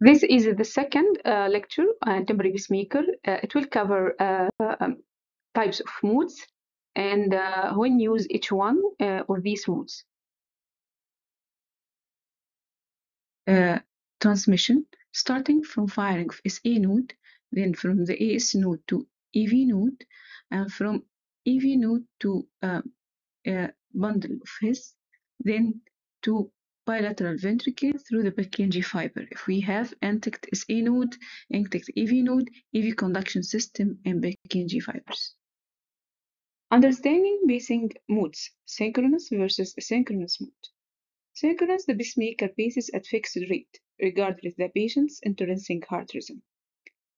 This is the second uh, lecture on temporary pacemaker. Uh, it will cover uh, um, types of modes and uh, when use each one uh, of these modes. Uh, transmission starting from firing of SA node, then from the AS node to EV node, and from EV node to bundle of His, then to bilateral ventricle through the Purkinje fiber. If we have intact SA node, intact EV node, EV conduction system, and Purkinje fibers. Understanding pacing modes, synchronous versus asynchronous mode. Synchronous, the pacemaker paces at fixed rate, regardless the patient's intrinsic heart rhythm.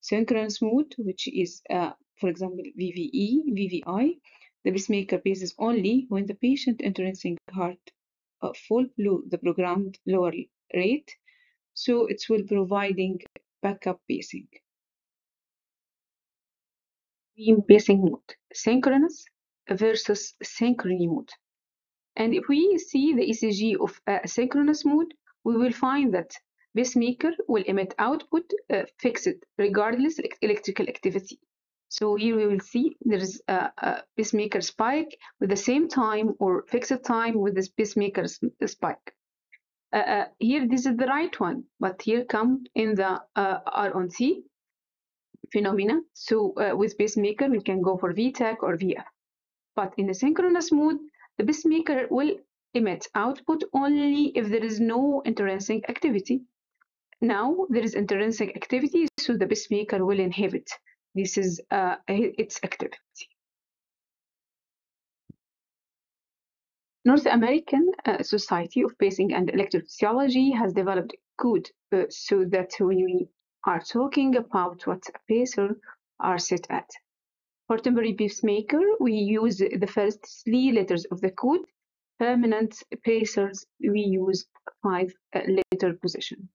Synchronous mode, which is, uh, for example, VVE, VVI, the pacemaker paces only when the patient intrinsic heart fall below the programmed lower rate, so it will providing backup pacing. In pacing mode, synchronous versus synchrony mode. And if we see the ECG of a synchronous mode, we will find that pacemaker will emit output uh, fixed regardless electrical activity. So here we will see there is a, a, pacemaker spike with the same time or fixed time with this pacemaker spike. Uh, uh, here this is the right one, but here come in the uh, C phenomena. So uh, with pacemaker we can go for VTAC or VF. But in the synchronous mode, the pacemaker will emit output only if there is no intrinsic activity. Now there is intrinsic activity, so the pacemaker will inhibit. This is uh, its activity. North American uh, Society of Pacing and Electrophysiology has developed code uh, so that when we are talking about what a pacer are set at. For temporary pacemaker, we use the first three letters of the code. Permanent pacers, we use five uh, letter position.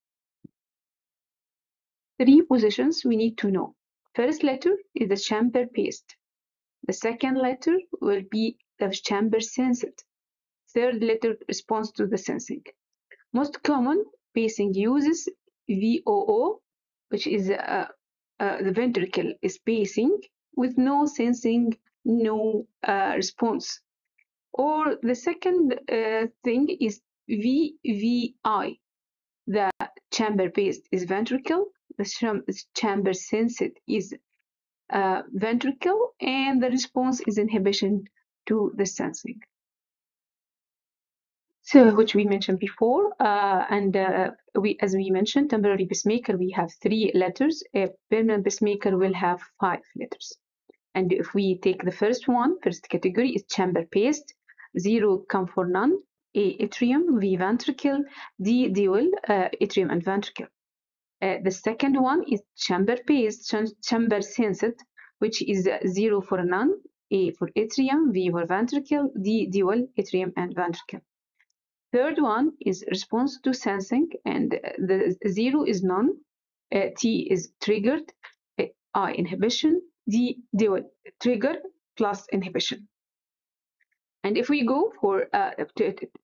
Three positions we need to know. First letter is the chamber paced. The second letter will be the chamber sensed. Third letter responds to the sensing. Most common pacing uses VOO, which is uh, uh, the ventricle is pacing with no sensing, no uh, response. Or the second uh, thing is VVI. The chamber paced is ventricle, the chamber sensed is uh, ventricle, and the response is inhibition to the sensing. So, which we mentioned before, uh, and uh, we, as we mentioned, temporary pacemaker we have three letters. A permanent pacemaker will have five letters. And if we take the first one, first category is chamber paced. Zero come for none. A atrium, V ventricle, D dual, uh, atrium and ventricle. Uh, the second one is chamber paced, ch chamber sensed, which is zero for none, A for atrium, V for ventricle, D dual, atrium and ventricle. Third one is response to sensing, and the zero is none, uh, T is triggered, uh, I inhibition, D dual trigger plus inhibition. And if we go for uh,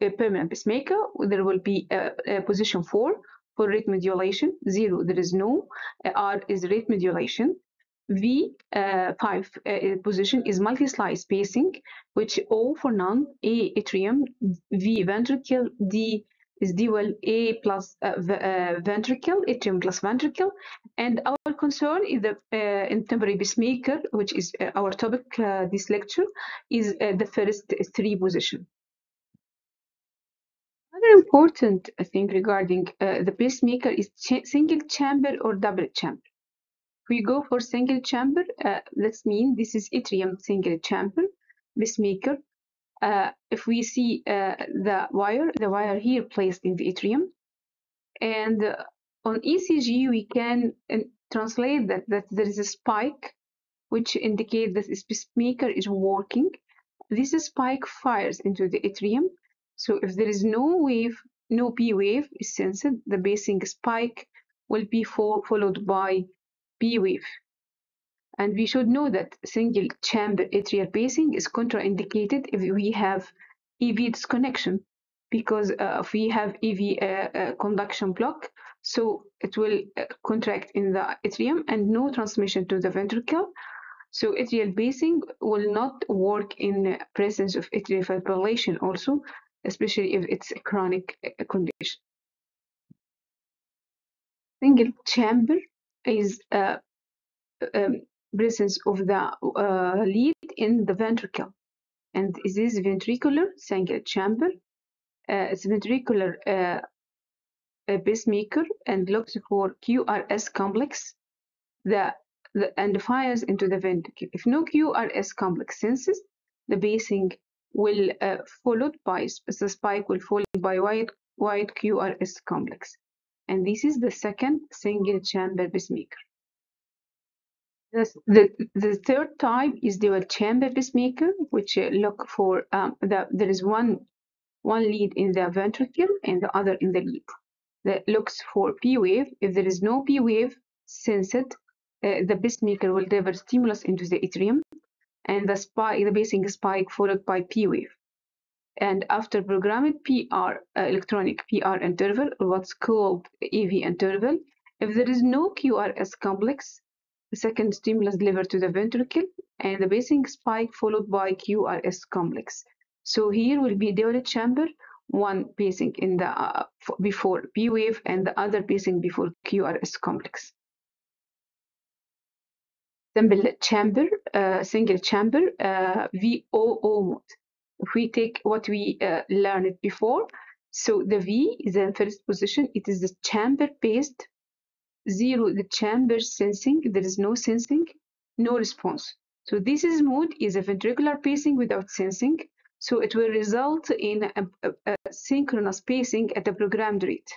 a permanent pacemaker, there will be a, position four for rate modulation. Zero, there is no. R is rate modulation. V uh, five uh, position is multisite pacing, which O for none, A atrium, V ventricle, D is dual A plus uh, uh, ventricle, atrium plus ventricle. And our concern is the uh, in temporary pacemaker, which is uh, our topic uh, this lecture, is uh, the first three position. Another important thing regarding the pacemaker is ch single chamber or double chamber. If we go for single chamber, let's mean this is atrium single chamber pacemaker uh, if we see uh, the wire, the wire here placed in the atrium, and uh, on ECG we can uh, translate that that there is a spike, which indicates that this pacemaker is working. This spike fires into the atrium. So if there is no wave, no P wave is sensed, the basing spike will be fo followed by P wave. And we should know that single chamber atrial pacing is contraindicated if we have EV disconnection, because uh, if we have EV uh, uh, conduction block, so it will uh, contract in the atrium and no transmission to the ventricle. So atrial pacing will not work in presence of atrial fibrillation also, especially if it's a chronic uh, condition. Single chamber is a um, presence of the uh, lead in the ventricle, and this is ventricular single chamber. Uh, it's ventricular uh, pacemaker and looks for QRS complex the, the, and fires into the ventricle. If no QRS complex senses, the pacing will uh, followed by the spike will followed by wide wide QRS complex, and this is the second single chamber pacemaker. The, the, the third type is dual chamber pacemaker, which uh, look for um, the, there is one one lead in the ventricle and the other in the lead that looks for P wave. If there is no P wave sensed, uh, the pacemaker will deliver stimulus into the atrium and the spike, the pacing spike followed by P wave. And after programmed PR, uh, electronic PR interval, or what's called EV interval, if there is no QRS complex, the second stimulus delivered to the ventricle and the pacing spike followed by QRS complex. So here will be dual chamber one pacing in the uh, before P wave and the other pacing before QRS complex. Simple chamber, uh, single chamber, uh, VOO mode. If we take what we uh, learned before, so the V is in first position. It is the chamber-based. Zero, the chamber sensing. There is no sensing, no response. So this is mode is a ventricular pacing without sensing. So it will result in a, a, a synchronous pacing at a programmed rate.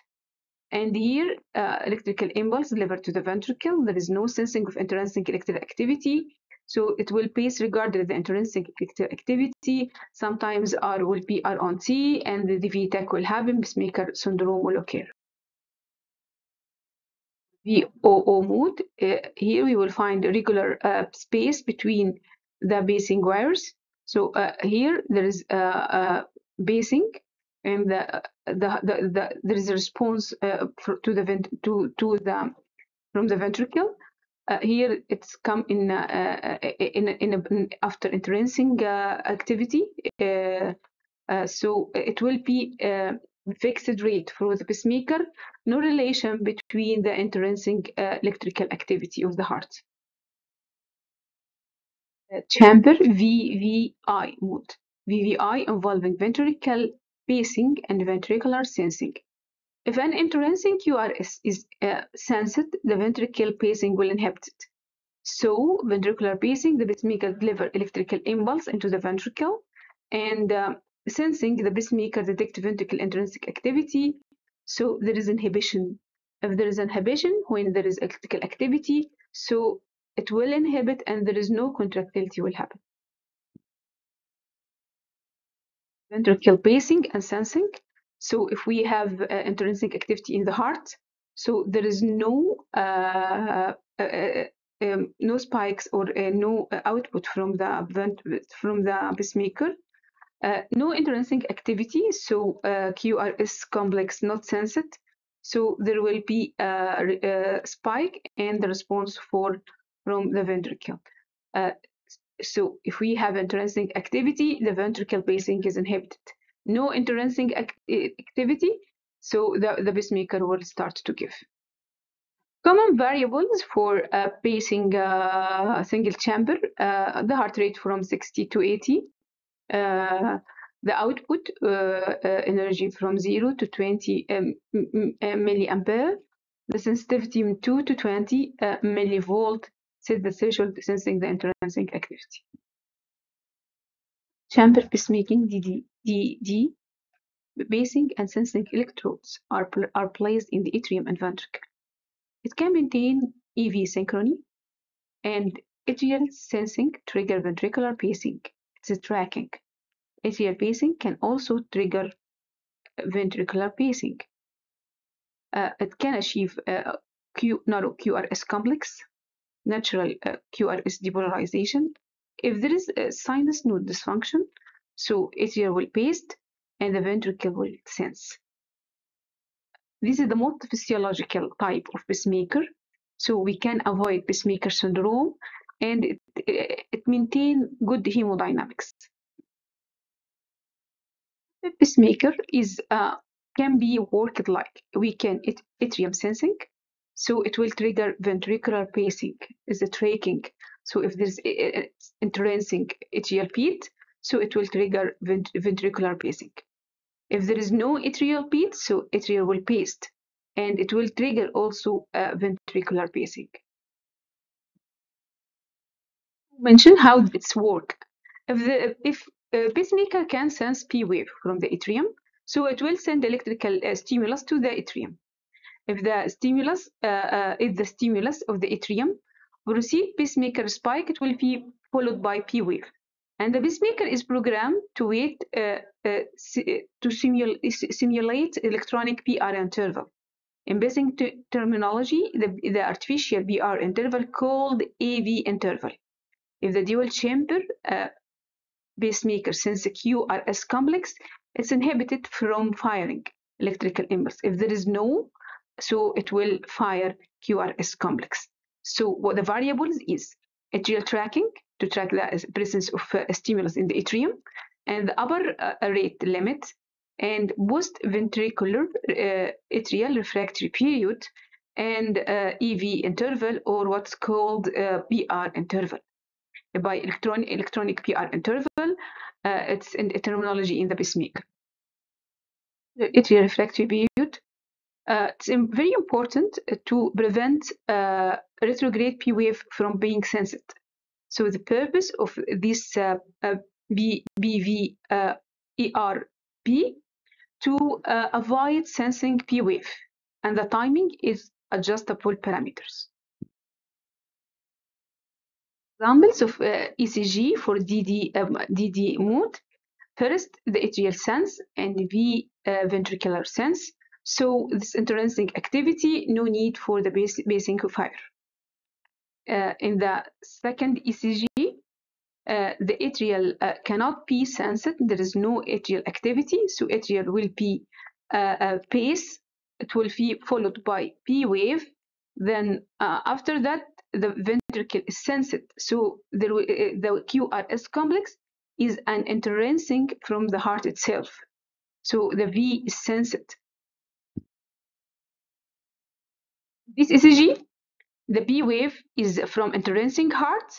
And here, uh, electrical impulse delivered to the ventricle. There is no sensing of intrinsic electrical activity. So it will pace regardless the intrinsic electrical activity. Sometimes R will be R on T and the VTAC will have happen, pacemaker syndrome will occur. VOO mode, uh, here we will find a regular uh, space between the pacing wires so uh, here there is a, a basing, and the, the, the, the, there is a response uh, to the vent to to the from the ventricle. Uh, here it's come in uh, uh, in, in, in after intrinsic uh, activity. so it will be fixed rate for the pacemaker, no relation between the intrinsic electrical activity of the heart chamber VVI mode. VVI involving ventricular pacing and ventricular sensing. If an intrinsic QRS is uh, sensed, the ventricular pacing will inhibit it. So, ventricular pacing, the pacemaker deliver electrical impulse into the ventricle, and uh, sensing, the pacemaker detect ventricular intrinsic activity. So, there is inhibition. If there is inhibition when there is electrical activity, so it will inhibit and there is no contractility will happen. Ventricular pacing and sensing. So if we have uh, intrinsic activity in the heart, so there is no uh, uh, uh um, no spikes or uh, no output from the vent from the pacemaker. No intrinsic activity, so QRS complex not sensed. So there will be a, a spike and the response for from the ventricle. Uh, so if we have intrinsic activity, the ventricle pacing is inhibited. No intrinsic act activity, so the, the pacemaker will start to give. Common variables for uh, pacing uh, single chamber, uh, the heart rate from 60 to 80, uh, the output uh, uh, energy from 0 to 20 um, milliampere, the sensitivity from 2 to 20 millivolt set the threshold sensing the intrinsic activity. Chamber pacemaking DD, DD pacing and sensing electrodes are, are placed in the atrium and ventricle. It can maintain EV synchrony and atrial sensing trigger ventricular pacing. It's a tracking. Atrial pacing can also trigger ventricular pacing. Uh, it can achieve uh, Q, narrow QRS complex natural uh, QRS depolarization. If there is a sinus node dysfunction, so atrial will pace and the ventricle will sense. This is the most physiological type of pacemaker, so we can avoid pacemaker syndrome and it, it maintain good hemodynamics. The pacemaker is uh, can be worked like we can atrium sensing, so it will trigger ventricular pacing, is the tracking. So if there's entrancing atrial beat, so it will trigger vent ventricular pacing. If there is no atrial beat, so atrial will pace, and it will trigger also uh, ventricular pacing. Mention how it's work. If the if a pacemaker can sense P wave from the atrium, so it will send electrical uh, stimulus to the atrium. If the stimulus, uh, uh, if the stimulus of the atrium we receive pacemaker spike, it will be followed by P wave. And the pacemaker is programmed to wait uh, to simul simulate electronic PR interval. In basic terminology, the, the artificial PR interval called AV interval. If the dual chamber uh, pacemaker sense QRS complex, it's inhibited from firing electrical impulse. If there is no, so it will fire QRS complex. So what the variables is atrial tracking to track the presence of uh, stimulus in the atrium and the upper uh, rate limit and post ventricular uh, atrial refractory period and uh, EV interval or what's called uh, PR interval. By electronic, electronic PR interval, uh, it's in terminology in the pacemaker. The atrial refractory period uh, it's very important to prevent uh, retrograde P wave from being sensed. So the purpose of this uh, uh, uh, to uh, avoid sensing P wave, and the timing is adjustable parameters. Examples of uh, ECG for DD, um, DD mode. First, the atrial sense and V uh, ventricular sense. So this intrinsic activity, no need for the base, basing fire. Uh, in the second ECG, uh, the atrial uh, cannot be sensed. There is no atrial activity, so atrial will be uh, pace. It will be followed by P wave. Then uh, after that, the ventricle is sensed. So there, uh, the QRS complex is an intrinsic from the heart itself. So the V is sensed. This ECG, the P wave is from intrinsic heart.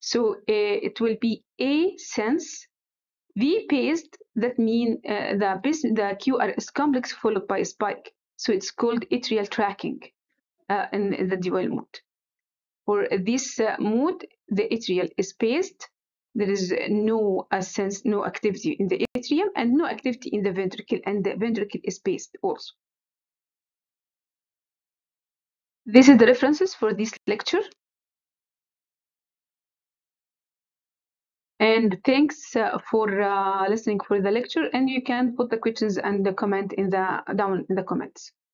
So uh, it will be A sense, V paced, that mean uh, the, the QRS complex followed by a spike. So it's called atrial tracking uh, in, in the dual mode. For this uh, mode, the atrial is paced. There is no uh, sense, no activity in the atrium and no activity in the ventricle, and the ventricle is paced also. This is the references for this lecture. And thanks uh, for uh, listening for the lecture. And you can put the questions and the comment in the down in the comments.